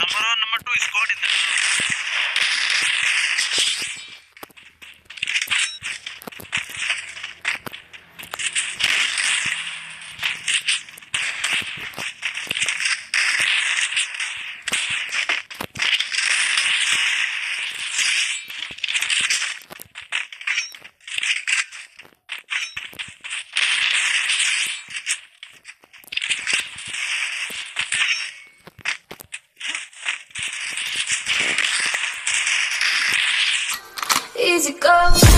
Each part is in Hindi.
Number one, number two squad in the Easy go.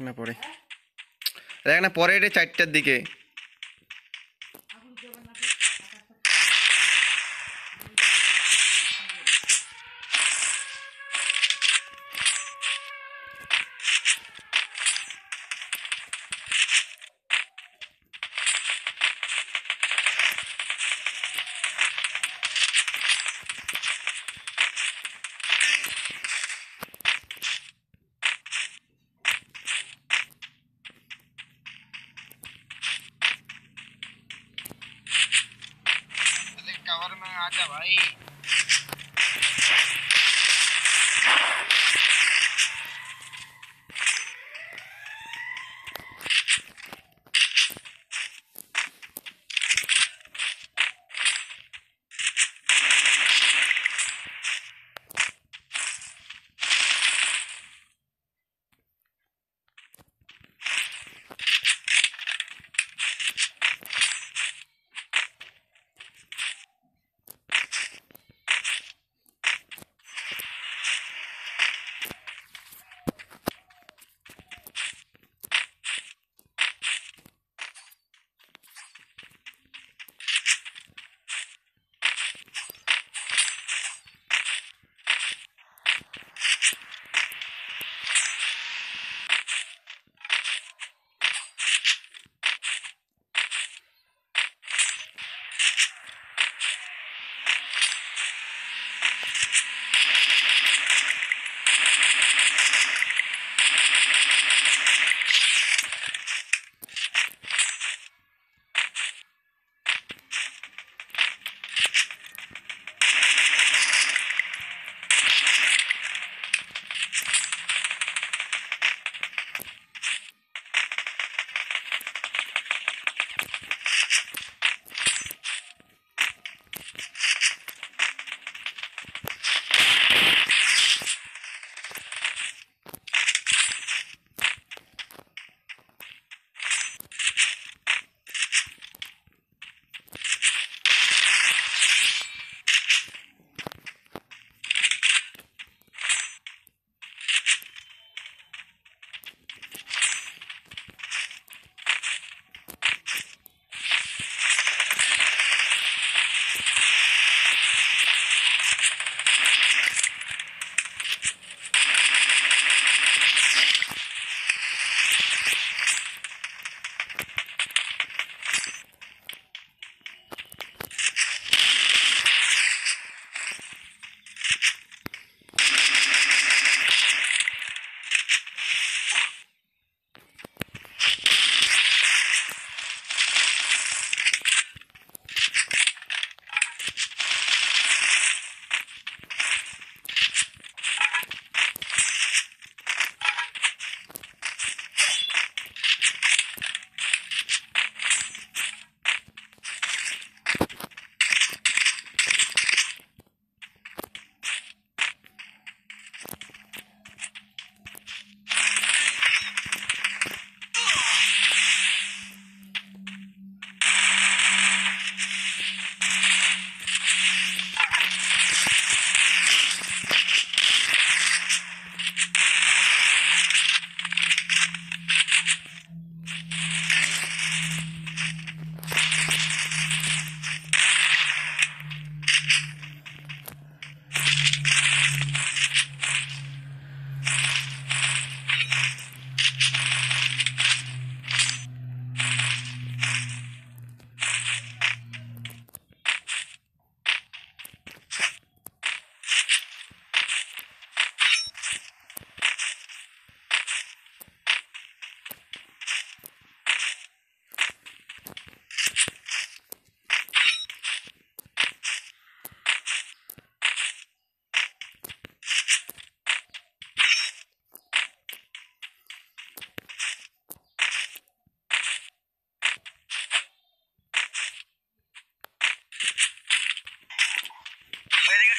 না পরে। দেখ না পরে এটা চারটার দিকে। कवर में आजा भाई।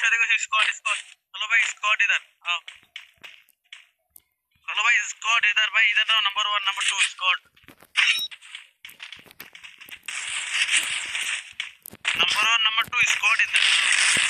देखो देखो स्कॉट स्कॉट हेलो भाई स्कॉट इधर, आओ। हेलो भाई स्कॉट इधर, भाई, इधर तो number one number two Scott number one number two Scott इधर।